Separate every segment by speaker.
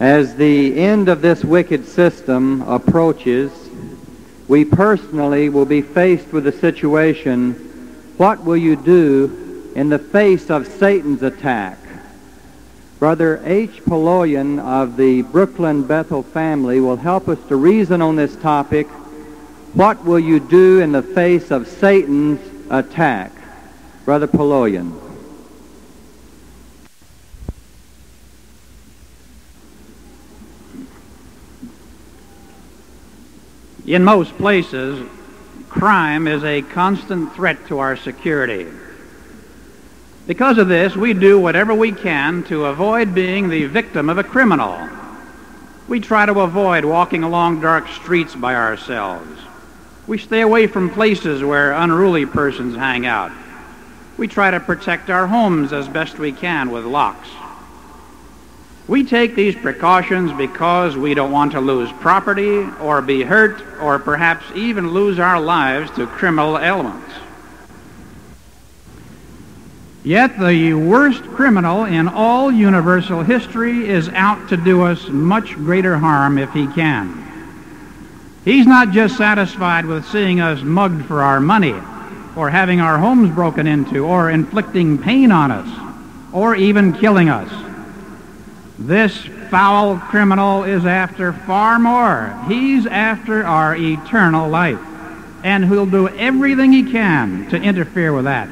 Speaker 1: As the end of this wicked system approaches, we personally will be faced with the situation, what will you do in the face of Satan's attack? Brother H. Peloyan of the Brooklyn Bethel family will help us to reason on this topic. What will you do in the face of Satan's attack? Brother Peloyan.
Speaker 2: In most places, crime is a constant threat to our security. Because of this, we do whatever we can to avoid being the victim of a criminal. We try to avoid walking along dark streets by ourselves. We stay away from places where unruly persons hang out. We try to protect our homes as best we can with locks. We take these precautions because we don't want to lose property or be hurt or perhaps even lose our lives to criminal elements. Yet the worst criminal in all universal history is out to do us much greater harm if he can. He's not just satisfied with seeing us mugged for our money or having our homes broken into or inflicting pain on us or even killing us. This foul criminal is after far more. He's after our eternal life. And he'll do everything he can to interfere with that.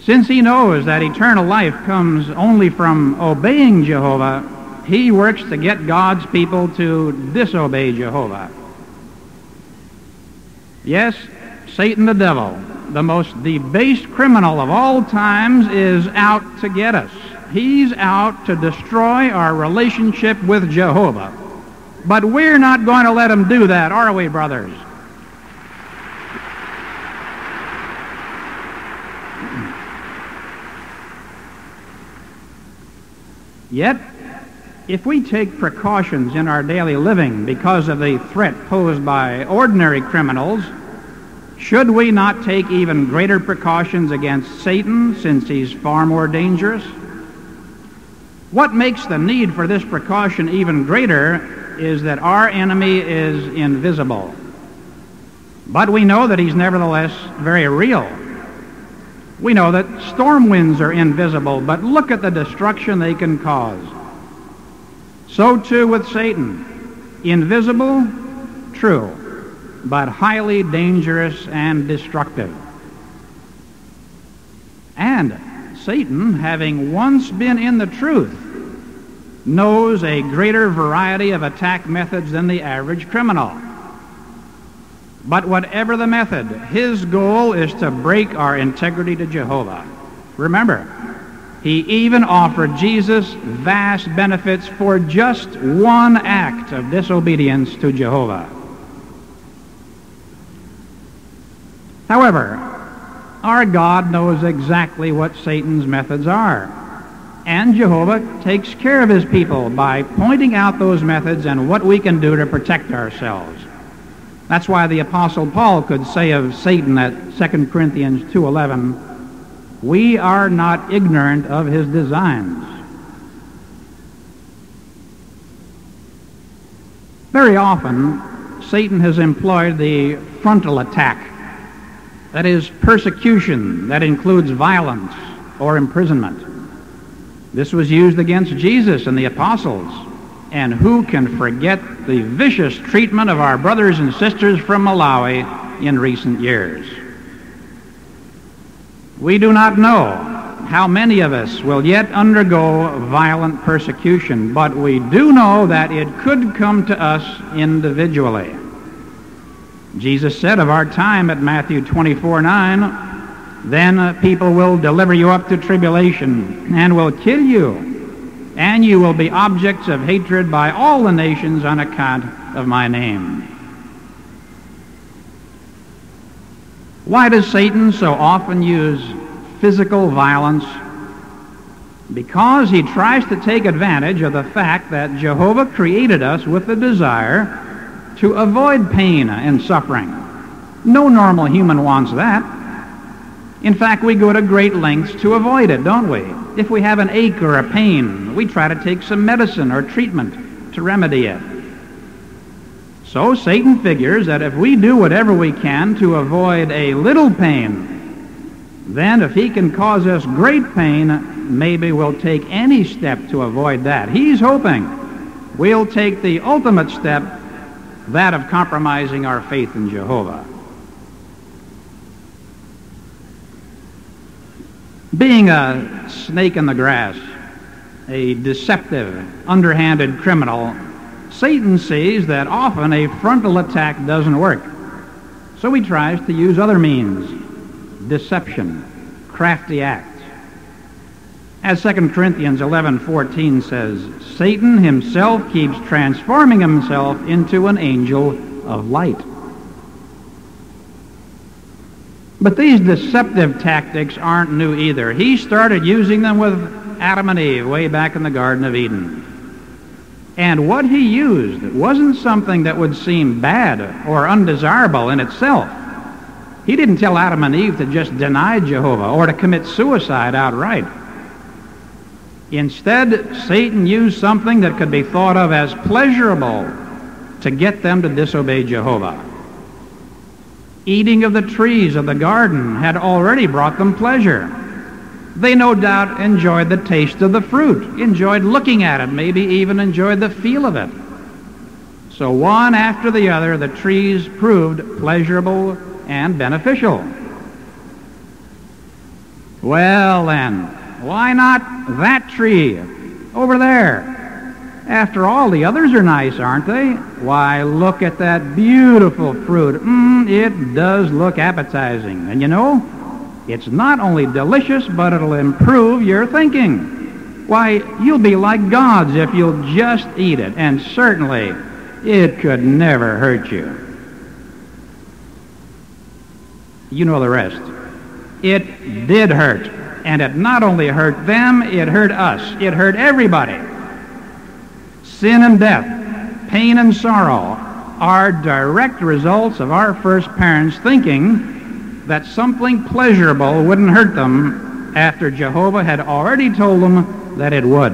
Speaker 2: Since he knows that eternal life comes only from obeying Jehovah, he works to get God's people to disobey Jehovah. Yes, Satan the devil, the most debased criminal of all times, is out to get us. He's out to destroy our relationship with Jehovah. But we're not going to let him do that, are we, brothers? Yet, if we take precautions in our daily living because of the threat posed by ordinary criminals, should we not take even greater precautions against Satan since he's far more dangerous? What makes the need for this precaution even greater is that our enemy is invisible. But we know that he's nevertheless very real. We know that storm winds are invisible, but look at the destruction they can cause. So too with Satan. Invisible, true, but highly dangerous and destructive. And Satan, having once been in the truth, knows a greater variety of attack methods than the average criminal. But whatever the method, his goal is to break our integrity to Jehovah. Remember, he even offered Jesus vast benefits for just one act of disobedience to Jehovah. However, our God knows exactly what Satan's methods are. And Jehovah takes care of his people by pointing out those methods and what we can do to protect ourselves. That's why the apostle Paul could say of Satan at 2 Corinthians 2:11, "We are not ignorant of his designs." Very often, Satan has employed the frontal attack that is persecution that includes violence or imprisonment. This was used against Jesus and the apostles. And who can forget the vicious treatment of our brothers and sisters from Malawi in recent years? We do not know how many of us will yet undergo violent persecution, but we do know that it could come to us individually. Jesus said of our time at Matthew 24 9, then uh, people will deliver you up to tribulation and will kill you, and you will be objects of hatred by all the nations on account of my name. Why does Satan so often use physical violence? Because he tries to take advantage of the fact that Jehovah created us with the desire to avoid pain and suffering. No normal human wants that. In fact, we go to great lengths to avoid it, don't we? If we have an ache or a pain, we try to take some medicine or treatment to remedy it. So Satan figures that if we do whatever we can to avoid a little pain, then if he can cause us great pain, maybe we'll take any step to avoid that. He's hoping we'll take the ultimate step, that of compromising our faith in Jehovah. Being a snake in the grass, a deceptive, underhanded criminal, Satan sees that often a frontal attack doesn't work. So he tries to use other means deception, crafty acts. As 2 Corinthians 11:14 says, Satan himself keeps transforming himself into an angel of light. But these deceptive tactics aren't new either. He started using them with Adam and Eve way back in the Garden of Eden. And what he used wasn't something that would seem bad or undesirable in itself. He didn't tell Adam and Eve to just deny Jehovah or to commit suicide outright. Instead, Satan used something that could be thought of as pleasurable to get them to disobey Jehovah. Eating of the trees of the garden had already brought them pleasure. They no doubt enjoyed the taste of the fruit, enjoyed looking at it, maybe even enjoyed the feel of it. So one after the other, the trees proved pleasurable and beneficial. Well then, why not that tree over there? After all, the others are nice, aren't they? Why, look at that beautiful fruit. Mmm, it does look appetizing. And you know, it's not only delicious, but it'll improve your thinking. Why, you'll be like gods if you'll just eat it, and certainly it could never hurt you. You know the rest. It did hurt. And it not only hurt them, it hurt us. It hurt everybody. Sin and death, pain and sorrow are direct results of our first parents thinking that something pleasurable wouldn't hurt them after Jehovah had already told them that it would.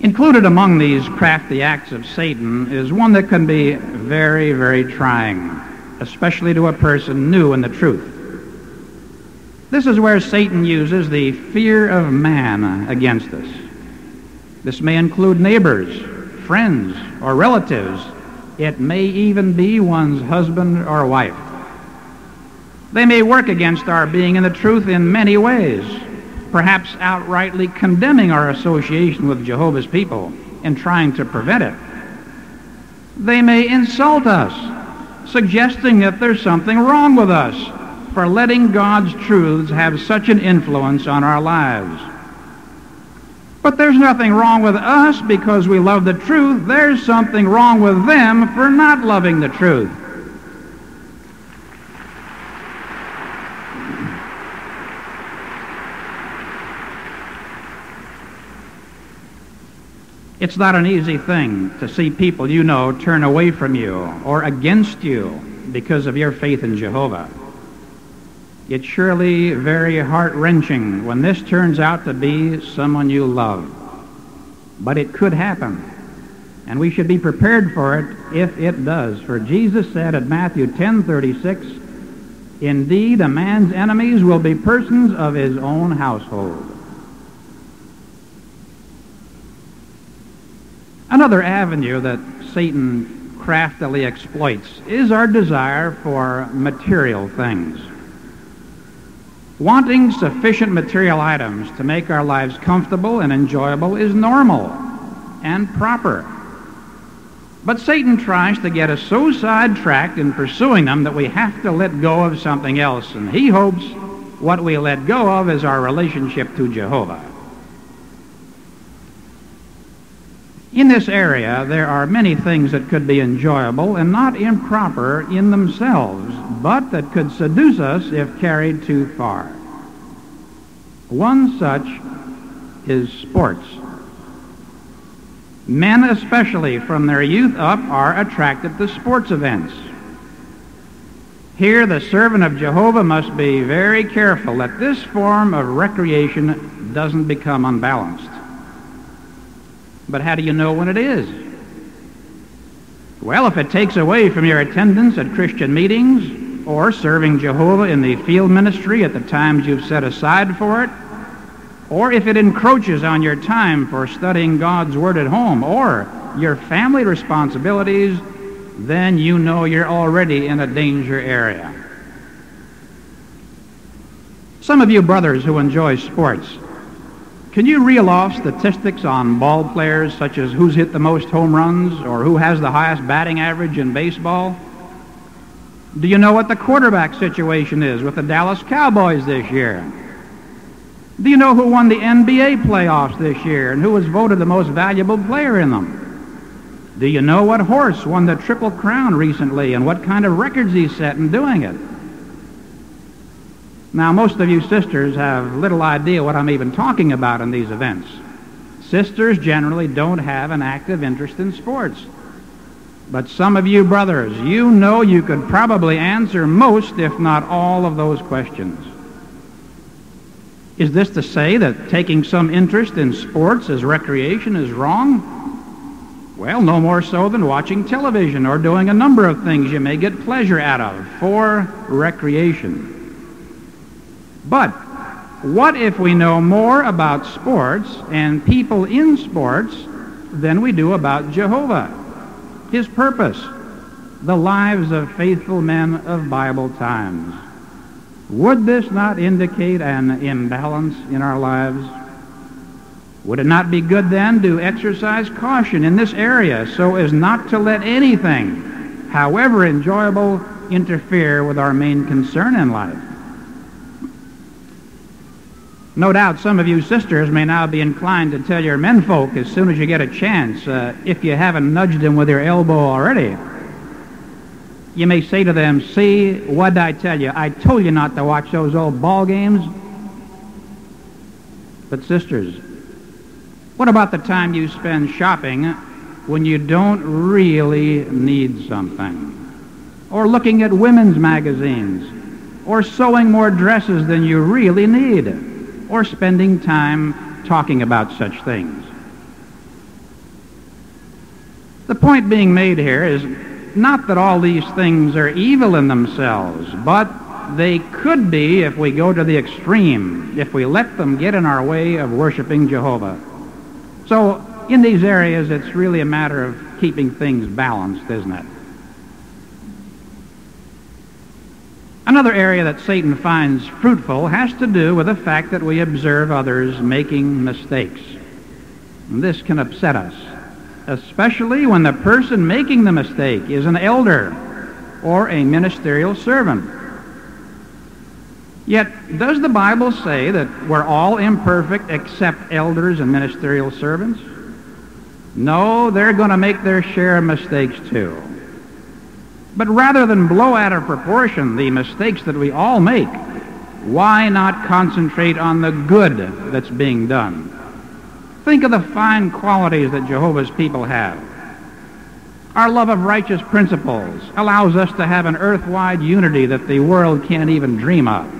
Speaker 2: Included among these crafty acts of Satan is one that can be very, very trying, especially to a person new in the truth. This is where Satan uses the fear of man against us. This may include neighbors, friends, or relatives it may even be one's husband or wife. They may work against our being in the truth in many ways, perhaps outrightly condemning our association with Jehovah's people and trying to prevent it. They may insult us, suggesting that there's something wrong with us for letting God's truths have such an influence on our lives. But there's nothing wrong with us because we love the truth. There's something wrong with them for not loving the truth. It's not an easy thing to see people you know turn away from you or against you because of your faith in Jehovah. It's surely very heart-wrenching when this turns out to be someone you love. But it could happen, and we should be prepared for it if it does. For Jesus said at Matthew 10:36, "Indeed, a man's enemies will be persons of his own household." Another avenue that Satan craftily exploits is our desire for material things. Wanting sufficient material items to make our lives comfortable and enjoyable is normal and proper. But Satan tries to get us so sidetracked in pursuing them that we have to let go of something else, and he hopes what we let go of is our relationship to Jehovah. In this area, there are many things that could be enjoyable and not improper in themselves, but that could seduce us if carried too far. One such is sports. Men, especially from their youth up, are attracted to sports events. Here, the servant of Jehovah must be very careful that this form of recreation doesn't become unbalanced. But how do you know when it is? Well, if it takes away from your attendance at Christian meetings or serving Jehovah in the field ministry at the times you've set aside for it, or if it encroaches on your time for studying God's Word at home or your family responsibilities, then you know you're already in a danger area. Some of you brothers who enjoy sports, can you reel off statistics on ball players such as who's hit the most home runs or who has the highest batting average in baseball? Do you know what the quarterback situation is with the Dallas Cowboys this year? Do you know who won the NBA playoffs this year and who was voted the most valuable player in them? Do you know what horse won the Triple Crown recently and what kind of records he set in doing it? Now, most of you sisters have little idea what I'm even talking about in these events. Sisters generally don't have an active interest in sports. But some of you brothers, you know you could probably answer most, if not all, of those questions. Is this to say that taking some interest in sports as recreation is wrong? Well, no more so than watching television or doing a number of things you may get pleasure out of for recreation. But what if we know more about sports and people in sports than we do about Jehovah, his purpose, the lives of faithful men of Bible times? Would this not indicate an imbalance in our lives? Would it not be good then to exercise caution in this area so as not to let anything, however enjoyable, interfere with our main concern in life? No doubt some of you sisters may now be inclined to tell your menfolk as soon as you get a chance, uh, if you haven't nudged them with your elbow already, you may say to them, see, what did I tell you? I told you not to watch those old ball games. But sisters, what about the time you spend shopping when you don't really need something? Or looking at women's magazines? Or sewing more dresses than you really need? Or spending time talking about such things? The point being made here is not that all these things are evil in themselves, but they could be if we go to the extreme, if we let them get in our way of worshiping Jehovah. So in these areas, it's really a matter of keeping things balanced, isn't it? Another area that Satan finds fruitful has to do with the fact that we observe others making mistakes. And this can upset us especially when the person making the mistake is an elder or a ministerial servant. Yet, does the Bible say that we're all imperfect except elders and ministerial servants? No, they're going to make their share of mistakes too. But rather than blow out of proportion the mistakes that we all make, why not concentrate on the good that's being done? Think of the fine qualities that Jehovah's people have. Our love of righteous principles allows us to have an earth-wide unity that the world can't even dream of.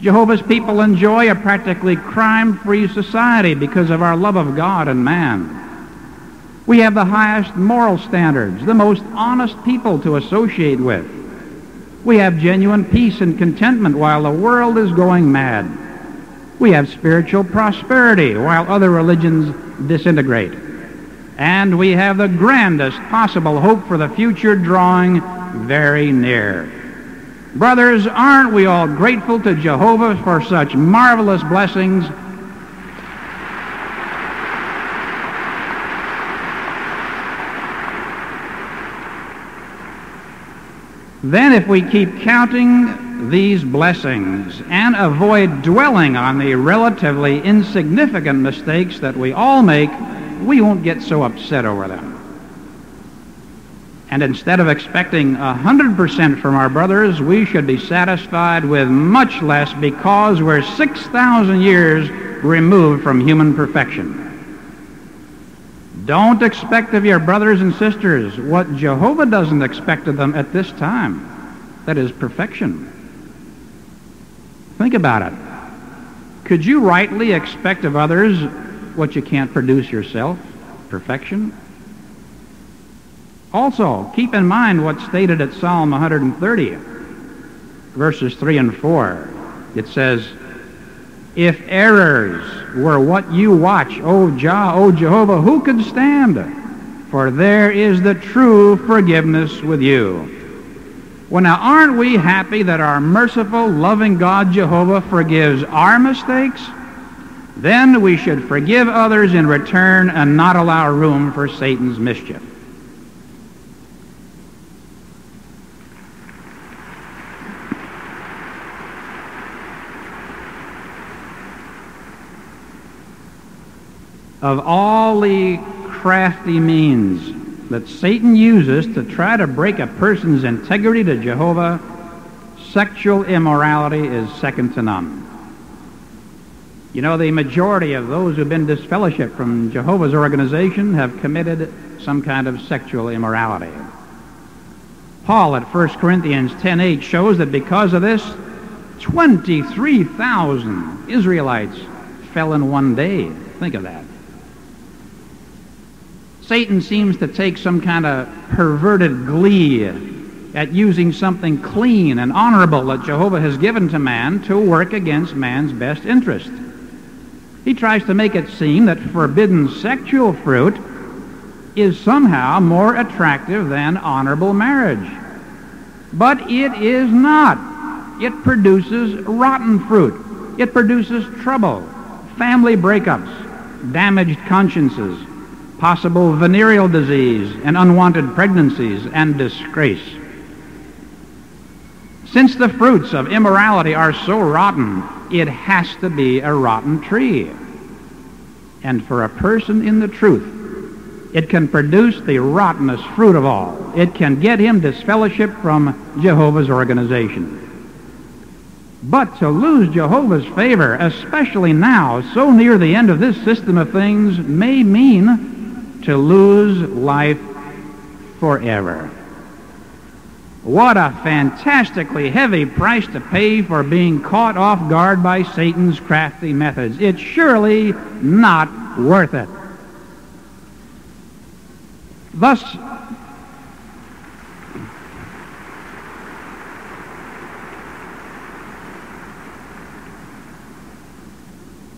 Speaker 2: Jehovah's people enjoy a practically crime-free society because of our love of God and man. We have the highest moral standards, the most honest people to associate with. We have genuine peace and contentment while the world is going mad. We have spiritual prosperity while other religions disintegrate. And we have the grandest possible hope for the future drawing very near. Brothers, aren't we all grateful to Jehovah for such marvelous blessings? Then if we keep counting these blessings and avoid dwelling on the relatively insignificant mistakes that we all make, we won't get so upset over them. And instead of expecting a 100% from our brothers, we should be satisfied with much less because we're 6,000 years removed from human perfection. Don't expect of your brothers and sisters what Jehovah doesn't expect of them at this time. that is perfection. Think about it. Could you rightly expect of others what you can't produce yourself? Perfection? Also, keep in mind what's stated at Psalm 130, verses 3 and 4. It says, If errors were what you watch, O Jah, O Jehovah, who could stand? For there is the true forgiveness with you. Well, now, aren't we happy that our merciful, loving God, Jehovah, forgives our mistakes? Then we should forgive others in return and not allow room for Satan's mischief. Of all the crafty means that Satan uses to try to break a person's integrity to Jehovah, sexual immorality is second to none. You know, the majority of those who've been disfellowshipped from Jehovah's organization have committed some kind of sexual immorality. Paul at 1 Corinthians 10.8 shows that because of this, 23,000 Israelites fell in one day. Think of that. Satan seems to take some kind of perverted glee at using something clean and honorable that Jehovah has given to man to work against man's best interest. He tries to make it seem that forbidden sexual fruit is somehow more attractive than honorable marriage. But it is not. It produces rotten fruit. It produces trouble, family breakups, damaged consciences, possible venereal disease and unwanted pregnancies and disgrace. Since the fruits of immorality are so rotten, it has to be a rotten tree. And for a person in the truth, it can produce the rottenest fruit of all. It can get him disfellowship from Jehovah's organization. But to lose Jehovah's favor, especially now, so near the end of this system of things, may mean to lose life forever. What a fantastically heavy price to pay for being caught off guard by Satan's crafty methods. It's surely not worth it. Thus,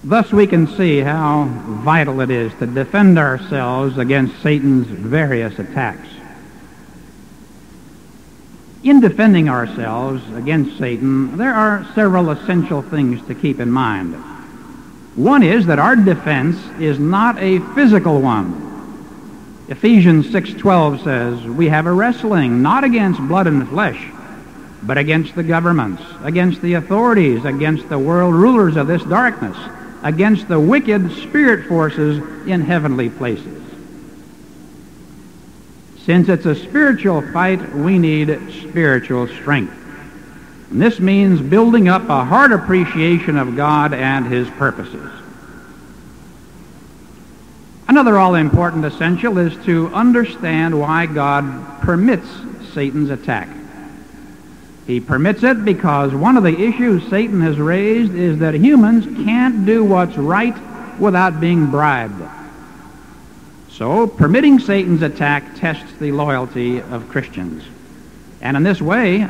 Speaker 2: Thus we can see how vital it is to defend ourselves against Satan's various attacks. In defending ourselves against Satan, there are several essential things to keep in mind. One is that our defense is not a physical one. Ephesians 6:12 says, "We have a wrestling not against blood and flesh, but against the governments, against the authorities, against the world rulers of this darkness, against the wicked spirit forces in heavenly places. Since it's a spiritual fight, we need spiritual strength. And this means building up a heart appreciation of God and his purposes. Another all-important essential is to understand why God permits Satan's attack. He permits it because one of the issues Satan has raised is that humans can't do what's right without being bribed. So, permitting Satan's attack tests the loyalty of Christians. And in this way,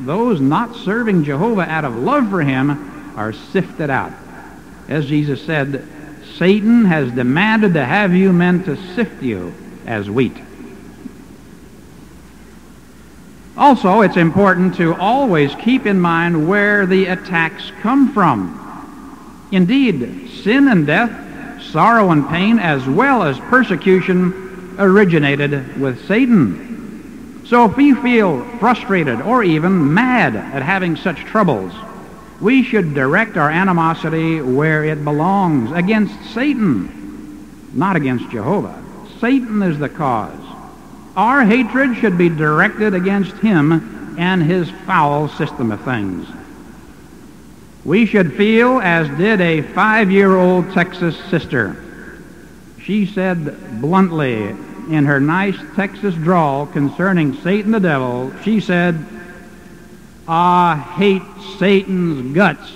Speaker 2: those not serving Jehovah out of love for him are sifted out. As Jesus said, Satan has demanded to have you men to sift you as wheat. Also, it's important to always keep in mind where the attacks come from. Indeed, sin and death, sorrow and pain, as well as persecution, originated with Satan. So if we feel frustrated or even mad at having such troubles, we should direct our animosity where it belongs, against Satan, not against Jehovah. Satan is the cause. Our hatred should be directed against him and his foul system of things. We should feel as did a five-year-old Texas sister. She said bluntly in her nice Texas drawl concerning Satan the devil, she said, I hate Satan's guts.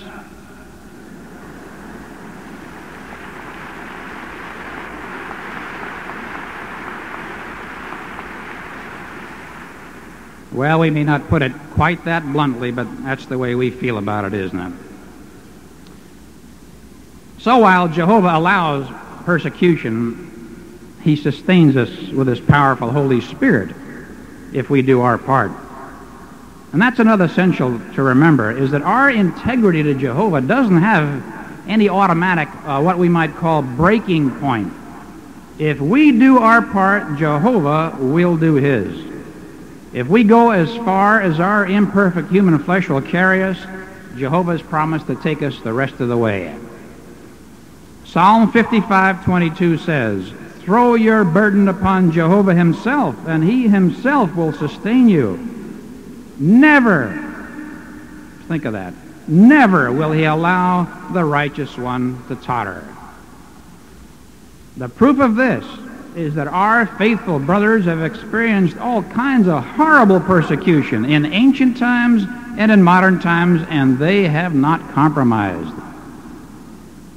Speaker 2: Well, we may not put it quite that bluntly, but that's the way we feel about it, isn't it? So while Jehovah allows persecution, he sustains us with his powerful Holy Spirit if we do our part. And that's another essential to remember, is that our integrity to Jehovah doesn't have any automatic, uh, what we might call breaking point. If we do our part, Jehovah will do his. If we go as far as our imperfect human flesh will carry us, Jehovah's promised to take us the rest of the way. Psalm 55:22 says, "Throw your burden upon Jehovah himself, and he himself will sustain you." Never, think of that, never will he allow the righteous one to totter. The proof of this is that our faithful brothers have experienced all kinds of horrible persecution in ancient times and in modern times, and they have not compromised.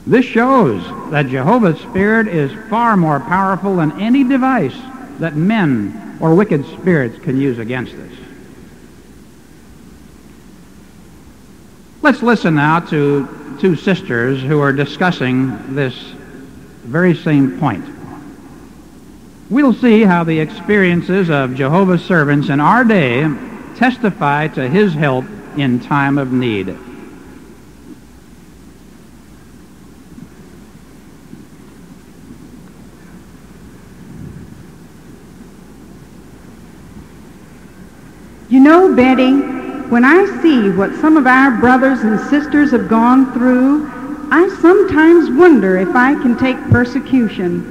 Speaker 2: This shows that Jehovah's Spirit is far more powerful than any device that men or wicked spirits can use against us. Let's listen now to two sisters who are discussing this very same point. We'll see how the experiences of Jehovah's servants in our day testify to his help in time of need.
Speaker 3: You know, Betty, when I see what some of our brothers and sisters have gone through, I sometimes wonder if I can take persecution.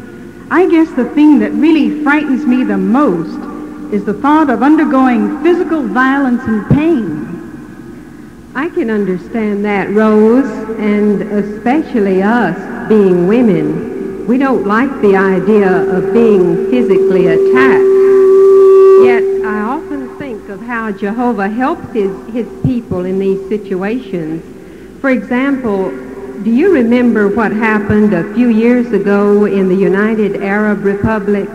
Speaker 3: I guess the thing that really frightens me the most is the thought of undergoing physical violence and pain.
Speaker 4: I can understand that, Rose, and especially us being women. We don't like the idea of being physically attacked. Yet I often think of how Jehovah helps his, his people in these situations. For example, do you remember what happened a few years ago in the United Arab Republic?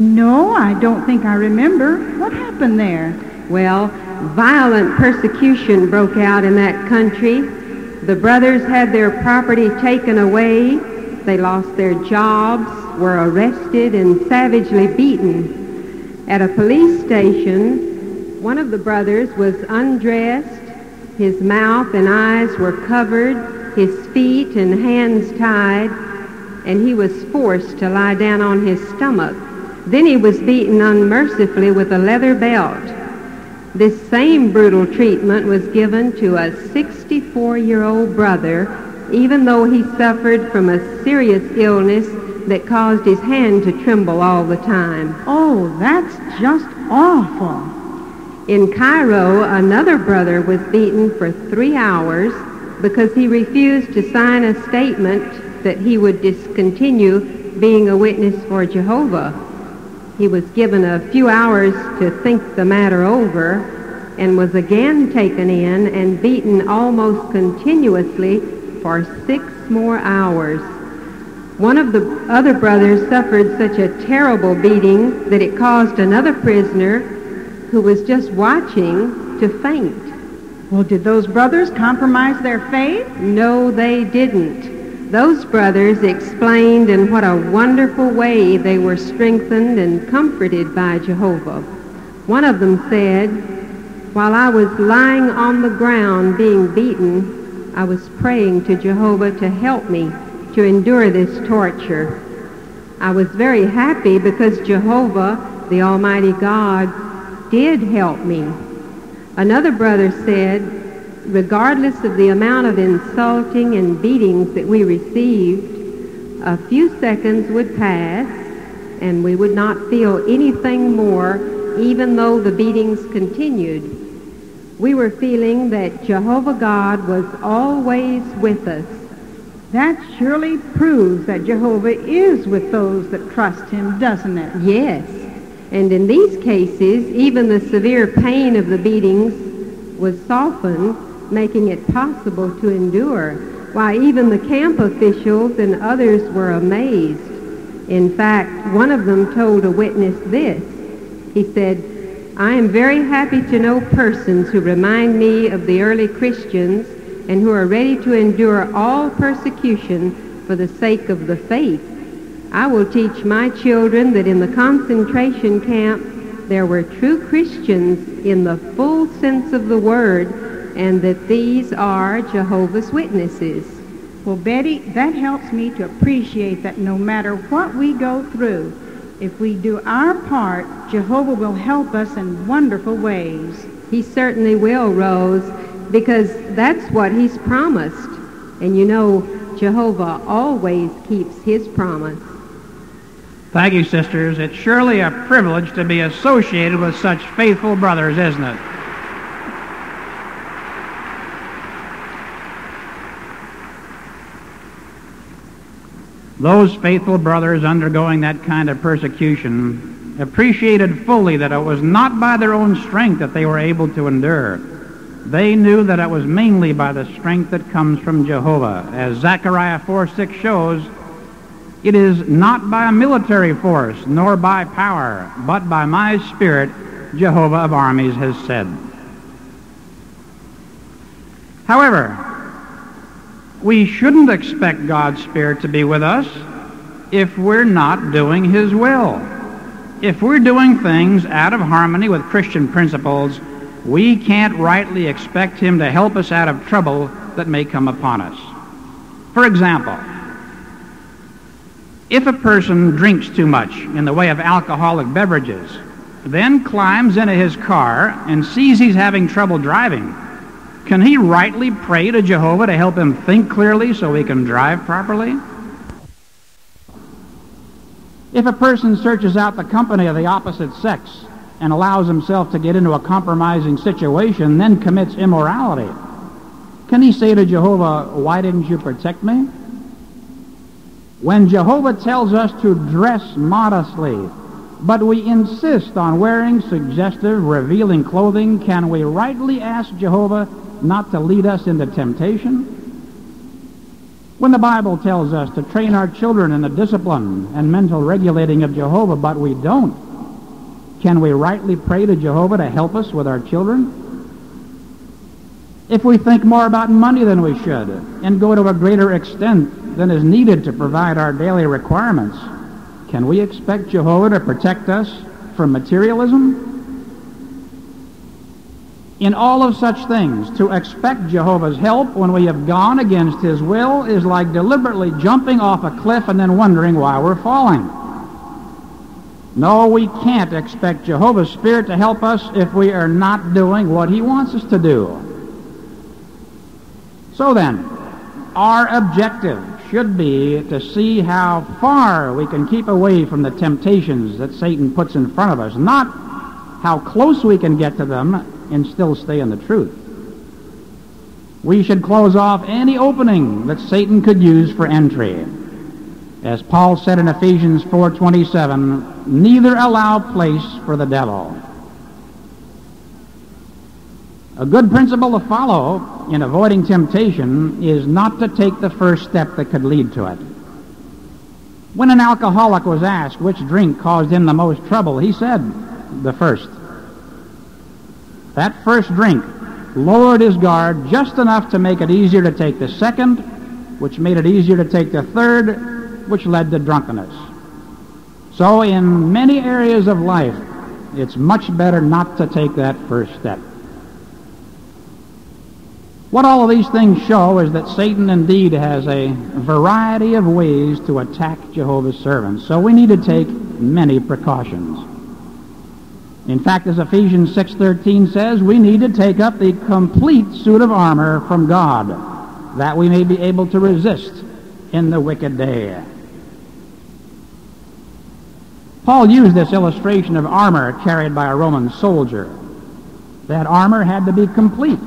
Speaker 3: No, I don't think I remember. What happened there?
Speaker 4: Well, violent persecution broke out in that country. The brothers had their property taken away. They lost their jobs, were arrested, and savagely beaten. At a police station, one of the brothers was undressed. His mouth and eyes were covered, his feet and hands tied, and he was forced to lie down on his stomach. Then he was beaten unmercifully with a leather belt. This same brutal treatment was given to a 64-year-old brother, even though he suffered from a serious illness that caused his hand to tremble all the time.
Speaker 3: Oh, that's just awful.
Speaker 4: In Cairo, another brother was beaten for three hours because he refused to sign a statement that he would discontinue being a witness for Jehovah. He was given a few hours to think the matter over and was again taken in and beaten almost continuously for six more hours. One of the other brothers suffered such a terrible beating that it caused another prisoner who was just watching to faint.
Speaker 3: Well, did those brothers compromise their faith?
Speaker 4: No, they didn't. Those brothers explained in what a wonderful way they were strengthened and comforted by Jehovah. One of them said, While I was lying on the ground being beaten, I was praying to Jehovah to help me to endure this torture. I was very happy because Jehovah, the Almighty God, did help me. Another brother said, regardless of the amount of insulting and beatings that we received, a few seconds would pass and we would not feel anything more even though the beatings continued. We were feeling that Jehovah God was always with us.
Speaker 3: That surely proves that Jehovah is with those that trust him, doesn't it?
Speaker 4: Yes. And in these cases, even the severe pain of the beatings was softened, making it possible to endure, why even the camp officials and others were amazed. In fact, one of them told a witness this. He said, I am very happy to know persons who remind me of the early Christians and who are ready to endure all persecution for the sake of the faith. I will teach my children that in the concentration camp there were true Christians in the full sense of the word and that these are Jehovah's Witnesses.
Speaker 3: Well, Betty, that helps me to appreciate that no matter what we go through, if we do our part, Jehovah will help us in wonderful ways.
Speaker 4: He certainly will, Rose, because that's what he's promised. And you know, Jehovah always keeps his promise.
Speaker 2: Thank you, sisters. It's surely a privilege to be associated with such faithful brothers, isn't it? Those faithful brothers undergoing that kind of persecution appreciated fully that it was not by their own strength that they were able to endure. They knew that it was mainly by the strength that comes from Jehovah. As Zechariah 4 6 shows, it is not by a military force, nor by power, but by my Spirit, Jehovah of armies has said. However, we shouldn't expect God's Spirit to be with us if we're not doing His will. If we're doing things out of harmony with Christian principles, we can't rightly expect Him to help us out of trouble that may come upon us. For example, if a person drinks too much in the way of alcoholic beverages, then climbs into his car and sees he's having trouble driving, can he rightly pray to Jehovah to help him think clearly so he can drive properly? If a person searches out the company of the opposite sex and allows himself to get into a compromising situation, then commits immorality, can he say to Jehovah, Why didn't you protect me? When Jehovah tells us to dress modestly, but we insist on wearing suggestive, revealing clothing, can we rightly ask Jehovah not to lead us into temptation? When the Bible tells us to train our children in the discipline and mental regulating of Jehovah, but we don't, can we rightly pray to Jehovah to help us with our children? If we think more about money than we should and go to a greater extent than is needed to provide our daily requirements, can we expect Jehovah to protect us from materialism? In all of such things, to expect Jehovah's help when we have gone against His will is like deliberately jumping off a cliff and then wondering why we're falling. No, we can't expect Jehovah's Spirit to help us if we are not doing what He wants us to do. So then, our objective should be to see how far we can keep away from the temptations that Satan puts in front of us, not how close we can get to them and still stay in the truth. We should close off any opening that Satan could use for entry. As Paul said in Ephesians 4:27, neither allow place for the devil. A good principle to follow in avoiding temptation is not to take the first step that could lead to it. When an alcoholic was asked which drink caused him the most trouble, he said, the first. That first drink lowered his guard just enough to make it easier to take the second, which made it easier to take the third, which led to drunkenness. So in many areas of life, it's much better not to take that first step. What all of these things show is that Satan indeed has a variety of ways to attack Jehovah's servants. So we need to take many precautions. In fact, as Ephesians 6.13 says, we need to take up the complete suit of armor from God, that we may be able to resist in the wicked day. Paul used this illustration of armor carried by a Roman soldier. That armor had to be complete.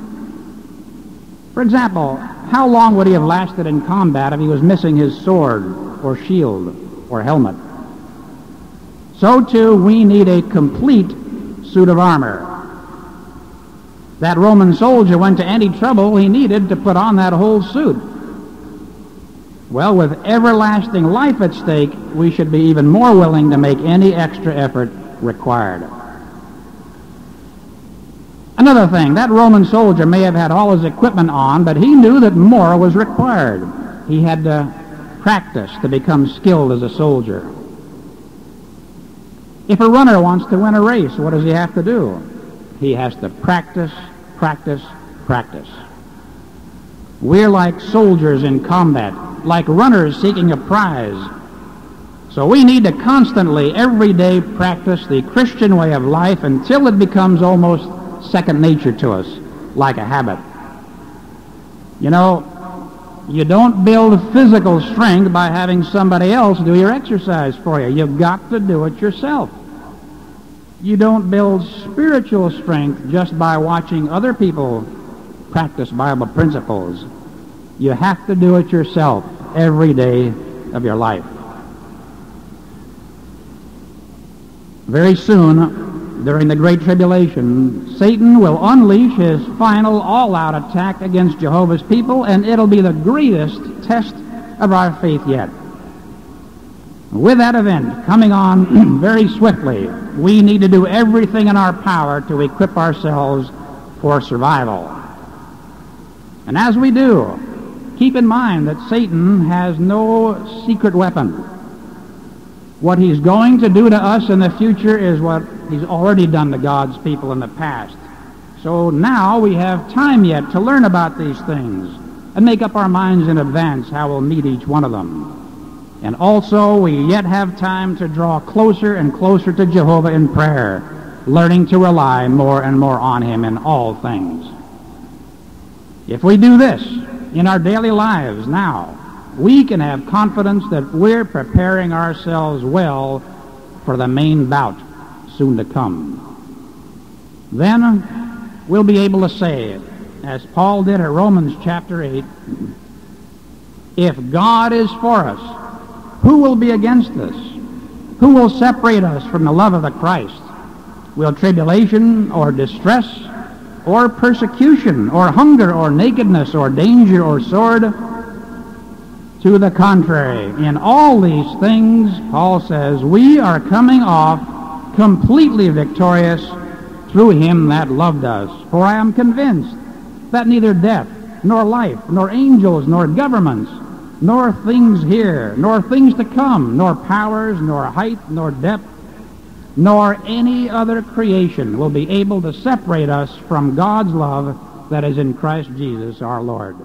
Speaker 2: For example, how long would he have lasted in combat if he was missing his sword or shield or helmet? So too, we need a complete suit of armor. that Roman soldier went to any trouble he needed to put on that whole suit. Well, with everlasting life at stake, we should be even more willing to make any extra effort required. Another thing, that Roman soldier may have had all his equipment on, but he knew that more was required. He had to practice to become skilled as a soldier. If a runner wants to win a race, what does he have to do? He has to practice, practice, practice. We're like soldiers in combat, like runners seeking a prize. So we need to constantly, every day, practice the Christian way of life until it becomes almost second nature to us, like a habit. You know, you don't build physical strength by having somebody else do your exercise for you. You've got to do it yourself. You don't build spiritual strength just by watching other people practice Bible principles. You have to do it yourself every day of your life. Very soon, during the Great Tribulation, Satan will unleash his final all-out attack against Jehovah's people, and it'll be the greatest test of our faith yet. With that event coming on very swiftly, we need to do everything in our power to equip ourselves for survival. And as we do, keep in mind that Satan has no secret weapon. What he's going to do to us in the future is what he's already done to God's people in the past. So now we have time yet to learn about these things and make up our minds in advance how we'll meet each one of them. And also we yet have time to draw closer and closer to Jehovah in prayer, learning to rely more and more on him in all things. If we do this in our daily lives now, we can have confidence that we're preparing ourselves well for the main bout soon to come. Then uh, we'll be able to say, as Paul did at Romans chapter 8, if God is for us, who will be against us? Who will separate us from the love of the Christ? Will tribulation or distress or persecution or hunger or nakedness or danger or sword? To the contrary, in all these things, Paul says, we are coming off completely victorious through him that loved us. For I am convinced that neither death, nor life, nor angels, nor governments, nor things here, nor things to come, nor powers, nor height, nor depth, nor any other creation will be able to separate us from God's love that is in Christ Jesus our Lord.